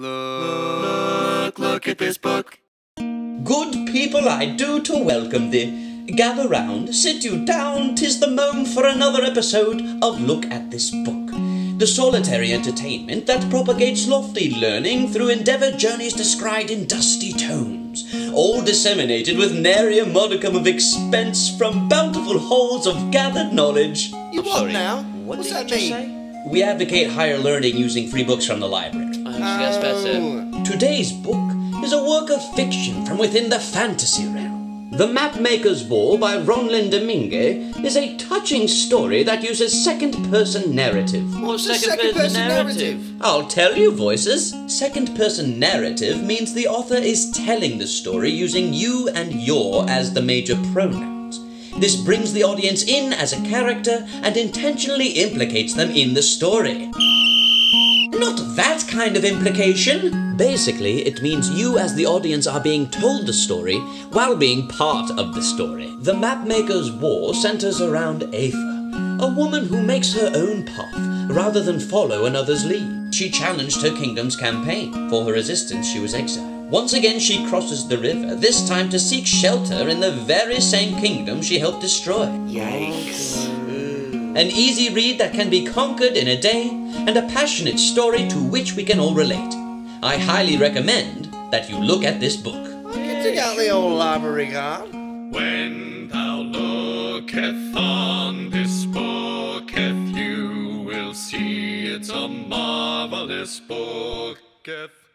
Look, look at this book. Good people, I do to welcome thee. Gather round, sit you down, tis the moment for another episode of Look at This Book. The solitary entertainment that propagates lofty learning through endeavoured journeys described in dusty tomes, all disseminated with nary a modicum of expense from bountiful halls of gathered knowledge. You what sorry, now? what What's did that you just mean? We advocate higher learning using free books from the library. Oh, that's better. Today's book is a work of fiction from within the fantasy realm. The Mapmaker's Ball by Ronlyn Domingue is a touching story that uses second person narrative. What's the second, second person person narrative? I'll tell you, voices. Second person narrative means the author is telling the story using you and your as the major pronouns. This brings the audience in as a character and intentionally implicates them in the story. Not that kind of implication. Basically, it means you as the audience are being told the story while being part of the story. The Mapmaker's War centers around Aether, a woman who makes her own path rather than follow another's lead. She challenged her kingdom's campaign. For her resistance, she was exiled. Once again, she crosses the river, this time to seek shelter in the very same kingdom she helped destroy. Yikes. An easy read that can be conquered in a day, and a passionate story to which we can all relate. I highly recommend that you look at this book. You dig out the old library card. When thou looketh on this booketh, you will see it's a marvelous booketh.